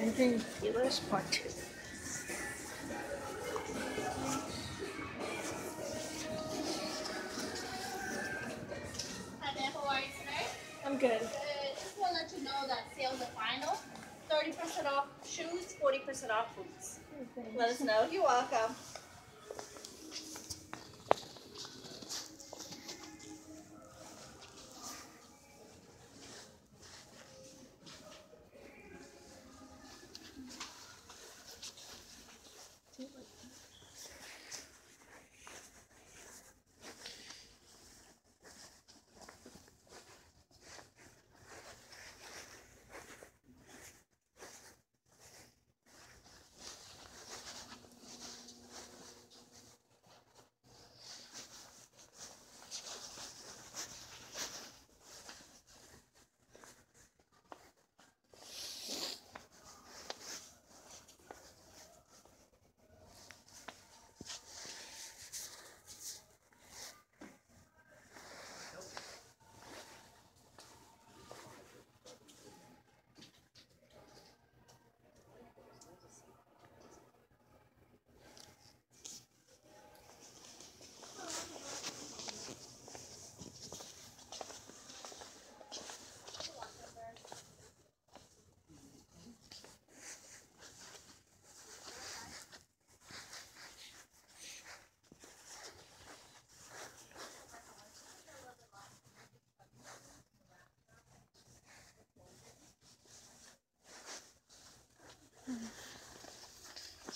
Entering Payless Part 2. Hi there, how are you today? I'm good. Uh, just want to let you know that sales are final. 30% off shoes, 40% off boots. Let us know. You're welcome.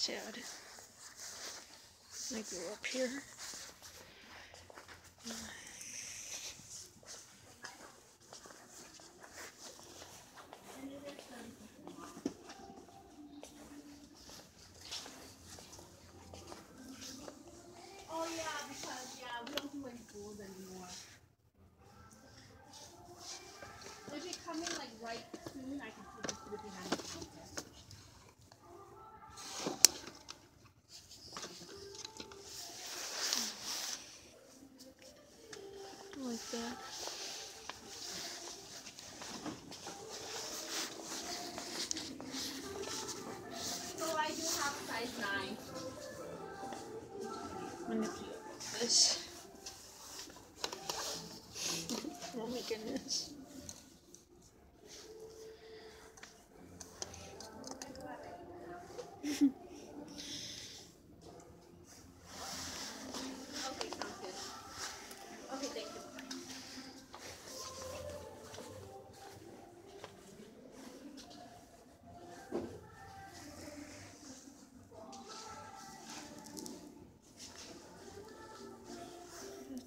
Sad. I grew up here. Oh, yeah, because, yeah, we don't do any schools anymore. If you come in, like, right soon, I can put it behind the counter. Like that. So I do have size 9. This. oh my goodness.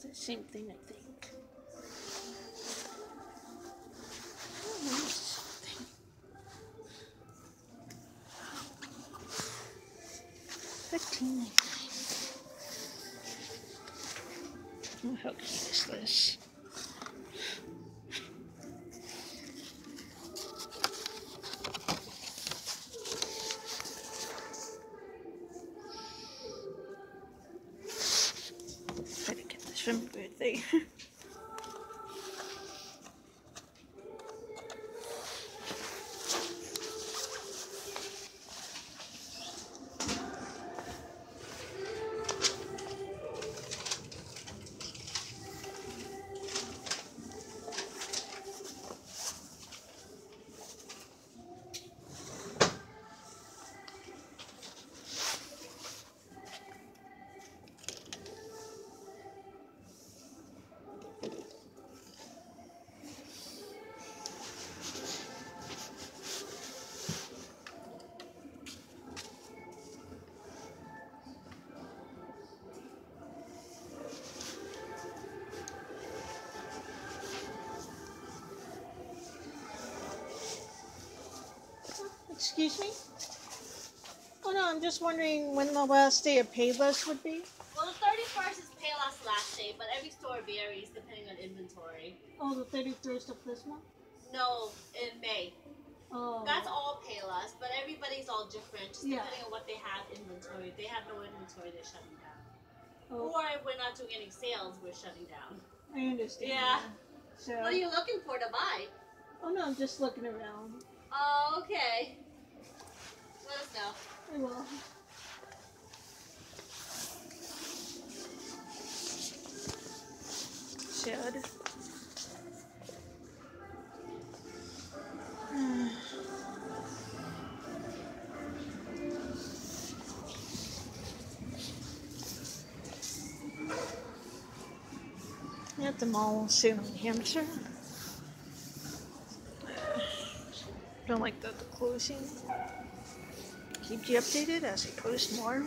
The same thing, I think. Fifteen ninety nine. How cute is this? This birthday. Excuse me? Oh no, I'm just wondering when the last day of Payless would be. Well, the 31st is Payless last day, but every store varies depending on inventory. Oh, the 31st of this month? No, in May. Oh. That's all Payless, but everybody's all different, just Yeah. depending on what they have inventory. If they have no inventory, they're shutting down. Oh, Or if we're not doing any sales, we're shutting down. I understand. Yeah. So, What are you looking for to buy? oh no, I'm just looking around. Oh, okay. Let us know. I will. Should. At the mall soon, New Hampshire. Don't like the, the closing. Keep you updated as we post more.